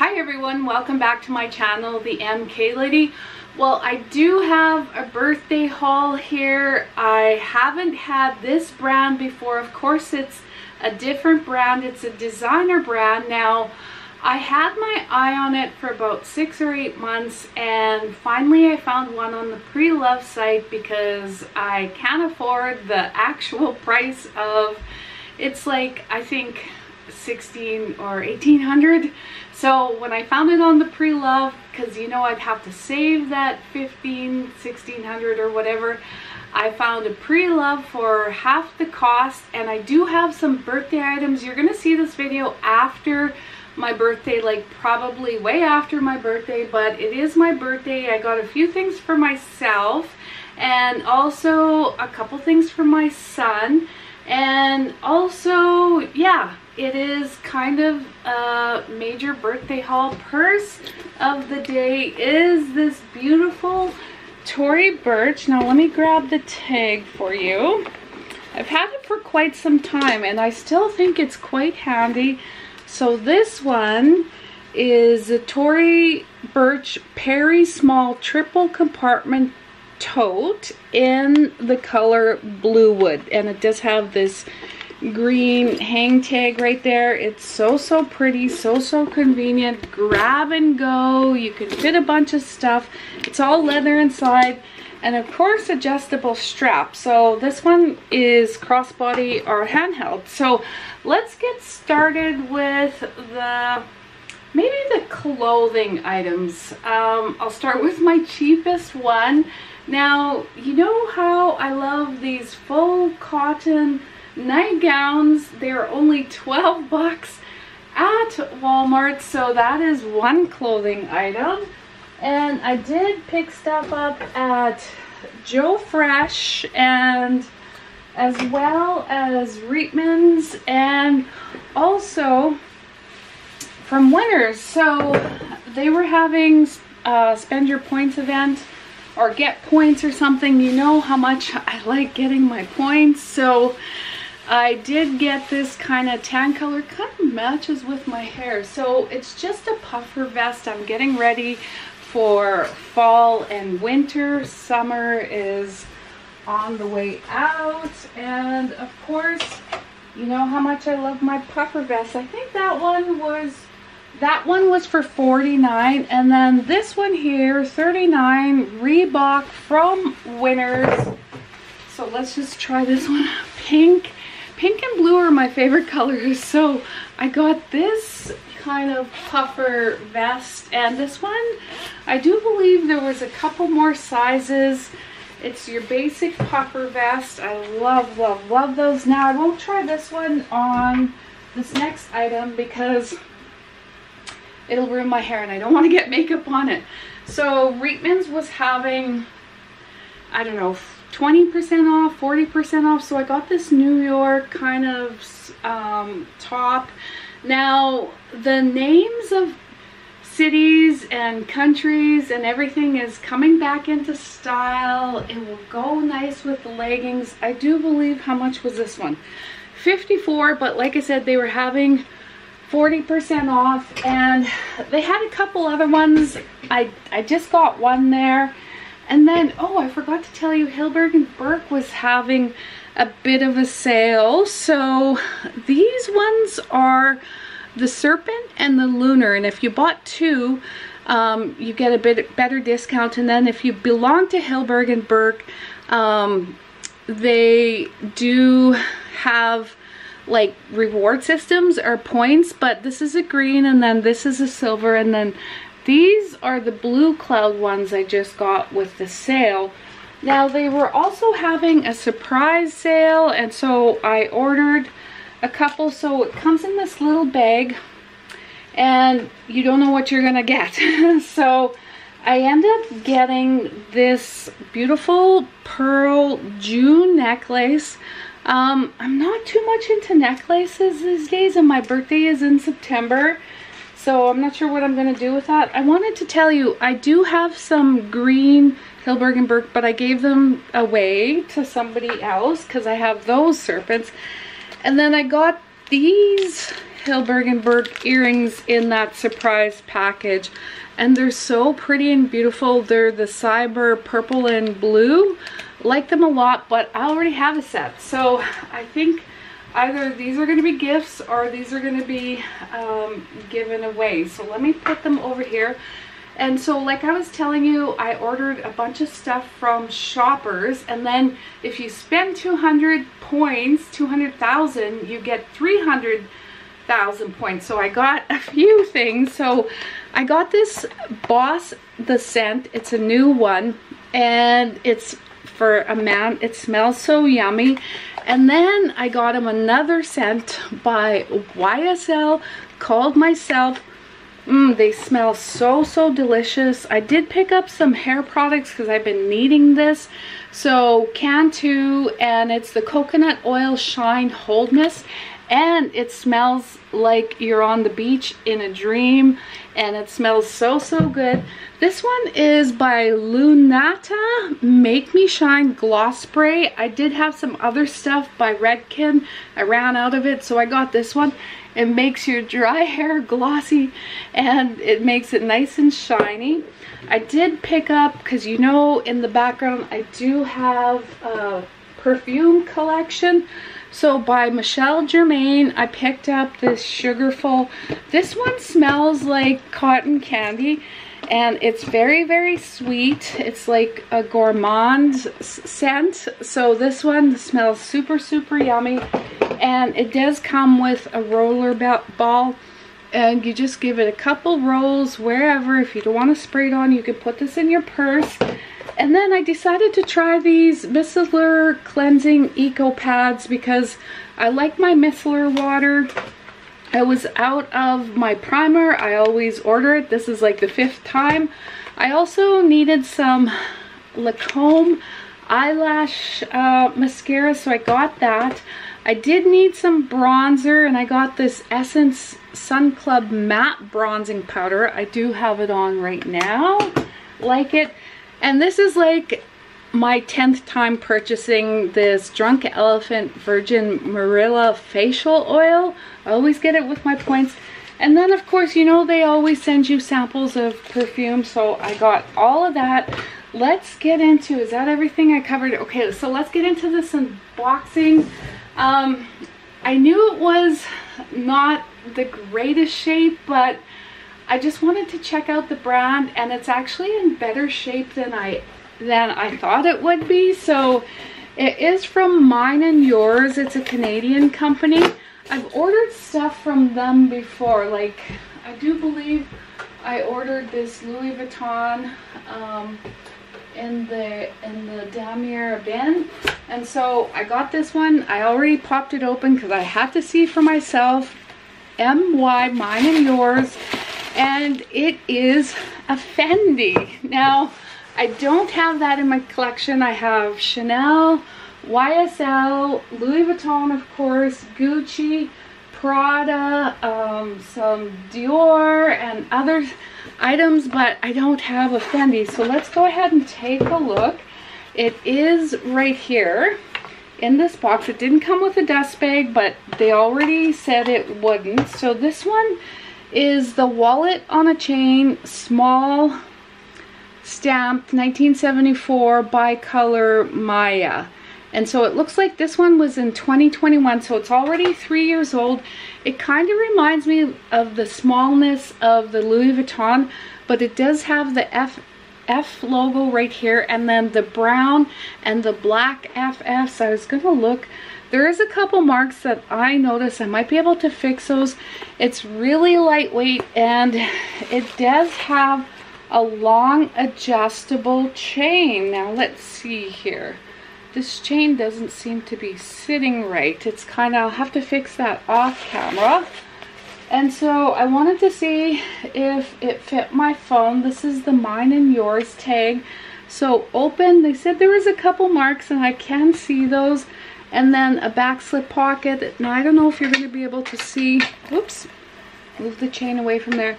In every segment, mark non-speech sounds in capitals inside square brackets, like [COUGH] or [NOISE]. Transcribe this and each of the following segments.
Hi everyone, welcome back to my channel, The MK Lady. Well, I do have a birthday haul here. I haven't had this brand before. Of course, it's a different brand. It's a designer brand. Now, I had my eye on it for about six or eight months and finally I found one on the pre-love site because I can't afford the [LAUGHS] actual price of, it's like, I think 16 or 1800 so when I found it on the pre-love because you know I'd have to save that 15 1600 or whatever I found a pre-love for half the cost. And I do have some birthday items. You're gonna see this video after my birthday like probably way after my birthday but it is my birthday. I got a few things for myself and also a couple things for my son. And also yeah it is kind of a major birthday haul. Purse of the day is this beautiful Tory Burch now let me grab the tag for you. I've had it for quite some time and I still think it's quite handy. So this one is a Tory Burch Perry Small Triple Compartment tote in the color blue wood and it does have this green hang tag right there. It's so so pretty so so convenient. Grab and go. You can fit a bunch of stuff. It's all leather inside and of course adjustable strap so this one is crossbody or handheld. So let's get started with the maybe the clothing items. Um, I'll start with my cheapest one. Now, you know how I love these full cotton nightgowns? They're only 12 bucks at Walmart, so that is one clothing item. And I did pick stuff up at Joe Fresh and as well as Reitman's and also from Winners. So they were having a Spend Your Points event or get points or something, you know how much I like getting my points. So I did get this kind of tan color, kind of matches with my hair. So it's just a puffer vest. I'm getting ready for fall and winter. Summer is on the way out. And of course, you know how much I love my puffer vest. I think that one was that one was for 49 and then this one here 39 Reebok from Winners so let's just try this one pink pink and blue are my favorite [LAUGHS] colors so I got this kind of puffer vest and this one. I do believe there was a couple more sizes. It's your basic puffer vest. I love love love those. Now I won't try this one on this next item because it'll ruin my hair and I don't want to get makeup on it. So Reitman's was having, I don't know, 20% off, 40% off. So I got this New York kind of um, top. Now, the names of cities and countries and everything is coming back into style. It will go nice with the leggings. I do believe, how much was this one? 54, but like I said, they were having 40% off and they had a couple other ones. I, I just got one there. And then, oh, I forgot to tell you, Hillberg and Berk was having a bit of a sale. So these ones are the Serpent and the Lunar. And if you bought two, um, you get a bit better discount. And then if you belong to Hillberg and Berk, um, they do have like reward systems or points, but this is a green and then this is a silver and then these are the blue cloud ones I just got with the sale. Now they were also having a surprise sale and so I ordered a couple so it comes in this little bag and you don't know what you're gonna get. [LAUGHS] so I end up getting this beautiful pearl June necklace um, I'm not too much into necklaces these days and my birthday is in September. So I'm not sure what I'm going to do with that. I wanted to tell you, I do have some green Hillberg and Berk, but I gave them away to somebody else because I have those serpents. And then I got these Hillberg and Berk earrings in that surprise package. And they're so pretty and beautiful. They're the cyber purple and blue. Like them a lot, but I already have a set. So I think either these are going to be gifts or these are going to be um, given away. So let me put them over here. And so like I was telling you, I ordered a bunch of stuff from shoppers and then if you spend 200 points, 200,000, you get 300,000 points. So I got a few things. So I got this Boss the Scent. It's a new one and it's for a man. It smells so yummy. And then I got him another scent by YSL called Myself Mmm, they smell so, so delicious. I did pick up some hair products because I've been needing this. So Cantu, and it's the Coconut Oil Shine Hold Mist. And it smells like you're on the beach in a dream. And it smells so, so good. This one is by Lunata Make Me Shine Gloss Spray. I did have some other stuff by Redken. I ran out of it, so I got this one. It makes your dry [LAUGHS] hair glossy and it makes it nice and shiny. I did pick up, because you know in the background I do have a perfume collection. So by Michelle Germain, I picked up this Sugarful. This one smells like cotton candy and it's very, very sweet. It's like a gourmand scent. So this one smells super, super yummy and it does come with a roller ball and you just give it a couple rolls wherever if you don't want to spray it on you can put this in your purse and then I decided to try these micellar cleansing eco pads because I like my micellar water I was out of my primer I always order it this is like the fifth time I also needed some Lancôme eyelash uh, mascara so I got that I did need some bronzer and I got this Essence Sun Club matte bronzing powder. I do have it on right now. Like it. And this is like my 10th time purchasing this Drunk Elephant Virgin Marula facial oil. I always get it with my points. And then of course, you know, they always send you samples of perfume. So I got all of that. Let's get into, is that everything I covered? Okay, so let's get into this unboxing. Um, I knew it was not the greatest shape, but I just wanted to check out the brand and it's actually in better shape than I than I thought it would be. So it is from Mine and Yours. It's a Canadian company. I've ordered stuff from them before. Like I do believe I ordered this Louis Vuitton um, in the in the Damier Ebene and so I got this one I already popped it open because I had to see for myself MY mine and yours and it is a Fendi now I don't have that in my collection I have Chanel YSL Louis Vuitton of course Gucci Prada um, some Dior and other items, but I don't have a Fendi. So let's go ahead and take a look. It is right here in this box. It didn't come with a dust bag, but they already said it wouldn't. So this one is the wallet on a chain, small, stamped 1974 bicolor Maya. And so it looks like this one was in 2021, so it's already three years old. It kind of reminds me of the smallness of the Louis Vuitton, but it does have the F F logo right here and then the brown and the black FF. So I was going to look. There is a couple marks that I noticed. I might be able to fix those. It's really lightweight and it does have a long adjustable chain. Now let's see here this chain doesn't seem to be sitting right. It's kind of, I'll have to fix that off camera. And so I wanted to see if it fit my phone. This is the mine and yours tag. So open, they said there was a couple marks and I can see those. And then a back slip pocket. Now I don't know if you're going to be able to see, whoops, move the chain away from there.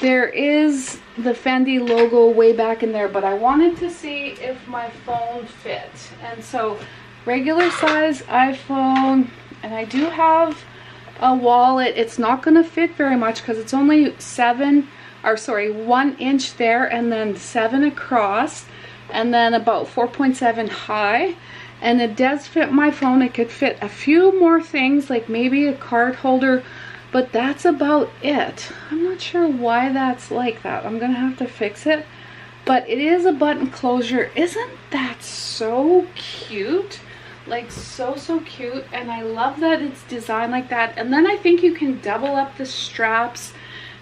There is the Fendi logo way back in there, but I wanted to see if my phone fit. And so regular size iPhone, and I do have a wallet. It's not going to fit very much because it's only seven, or sorry, one inch there and then seven across and then about 4.7 high. And it does fit my phone. It could fit a few more things like maybe a card holder, but that's about it. I'm not sure why that's like that. I'm to have to fix it. But it is a button closure. Isn't that so cute? like so so cute and I love that it's designed like that and then I think you can double up the straps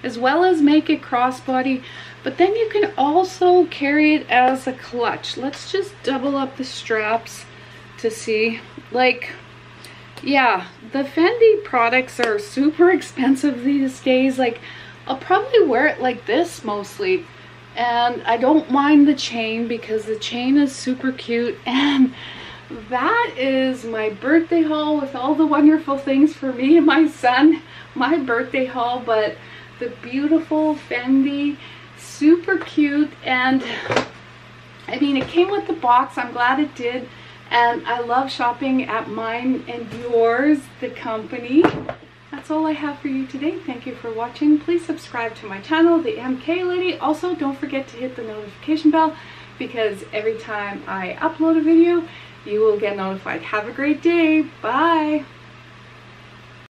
as well as make it crossbody but then you can also carry it as a clutch let's just double up the straps to see like yeah the Fendi products are super [LAUGHS] expensive these days like I'll probably wear it like this mostly and I don't mind the chain because the chain is super cute [LAUGHS] and that is my birthday haul with all the wonderful things for me and my son. My birthday haul, but the beautiful Fendi, super cute, and I mean, it came with the box. I'm glad it did. And I love shopping at mine and yours, the company. That's all I have for you today. Thank you for watching. Please subscribe to my channel, The MK Lady. Also, don't forget to hit the notification bell because every time I upload a video, you will get notified. Have a great day. Bye.